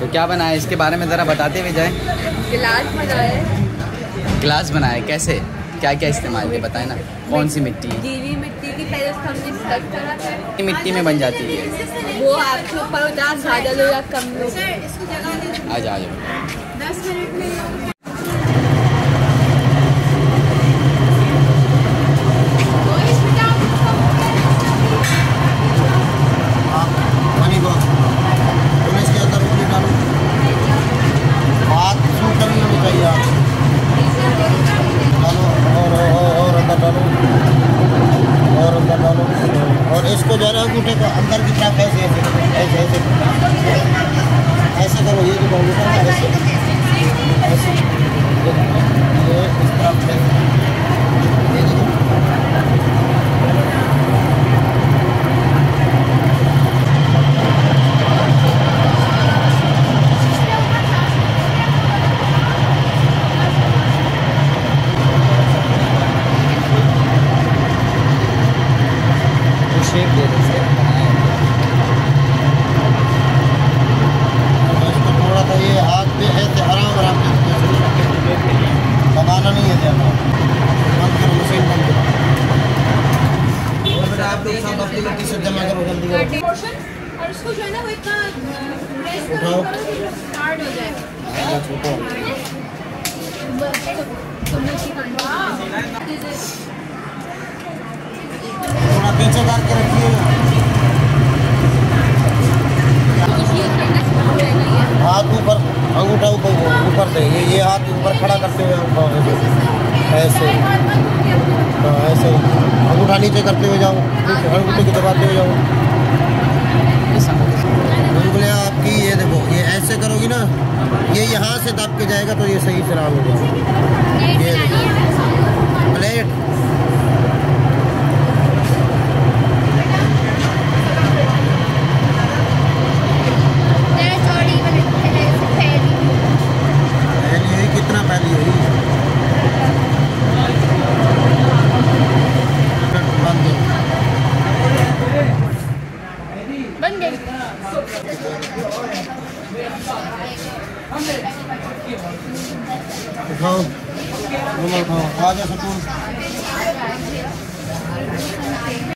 तो क्या बनाया? इसके बारे में ज़रा बताते हुए जाए। गिलास बनाए। गिलास बनाया कैसे? क्या क्या इस्तेमाल किया बताए ना। कौन सी मिट्टी? गीली मिट्टी की पहले हमने स्टक करा था मिट्टी में बन जाती है। वो आपके ऊपर हो है ज़्यादा या कम लो आ जाओ दस मिनट पानी को तुम इसके अंदर रोटी डालो हाथ सूख नहीं होनी चाहिए आप डालो और और और अंदर डालो और अंदर डालो और इसको उठे को अंदर की तरफ़ ऐसे ऐसे ऐसे। ऐसे करो, ये जो बहुत ऐसे ऐसे ये इस तरफ़ ऐसे ये देखो तो शेप दे दो शेप बनाए इसको थोड़ा सा ये हाथ पे ऐसे आराम आराम से दबाना नहीं है ज़्यादा बंद करो मशीन बंद करो और बेटा आप लोग सब अपनी मिट्टी से जमा करो जल्दी करो पोर्शन और उसको जो है ना वो इतना प्रेस उठाओ। हार्ड हो जाए ऐसा छूटो थोड़ा पीछे करके रखिएगा हाथ ऊपर, अंगूठा ऊपर ऊपर से, ये ये हाथ ऊपर खड़ा करते हुए ऐसे। हाँ ऐसे। अंगूठा नीचे करते हुए जाओ नीचे अंगूठे को दबाते हुए जाओ। उंगलियाँ आपकी, ये देखो, ये ऐसे करोगी ना, ये यहाँ से दब के जाएगा तो ये सही से राम हो जाएगा ये plate. không. Nhưng mà khó cho sút